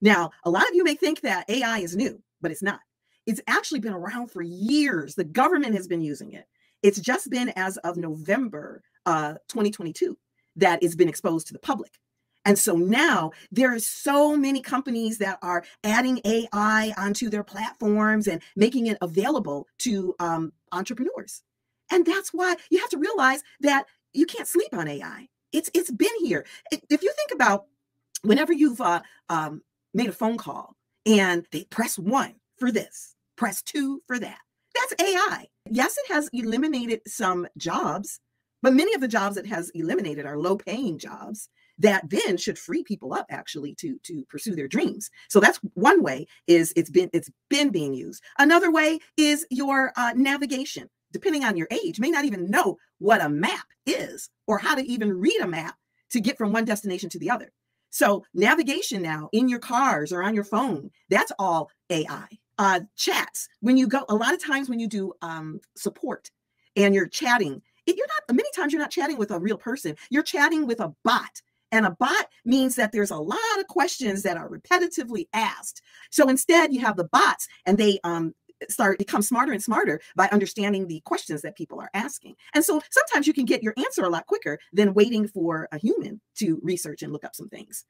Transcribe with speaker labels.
Speaker 1: Now, a lot of you may think that AI is new, but it's not. It's actually been around for years. The government has been using it. It's just been as of November uh, 2022 that it's been exposed to the public. And so now there are so many companies that are adding AI onto their platforms and making it available to um, entrepreneurs. And that's why you have to realize that you can't sleep on AI. It's it's been here. If you think about whenever you've uh, um, made a phone call and they press one for this, press two for that, that's AI. Yes, it has eliminated some jobs, but many of the jobs it has eliminated are low paying jobs that then should free people up actually to to pursue their dreams. So that's one way is it's been it's been being used. Another way is your uh, navigation. Depending on your age may not even know what a map is or how to even read a map to get from one destination to the other so navigation now in your cars or on your phone that's all ai uh, chats when you go a lot of times when you do um, support and you're chatting it, you're not many times you're not chatting with a real person you're chatting with a bot and a bot means that there's a lot of questions that are repetitively asked. So instead, you have the bots and they um, start become smarter and smarter by understanding the questions that people are asking. And so sometimes you can get your answer a lot quicker than waiting for a human to research and look up some things.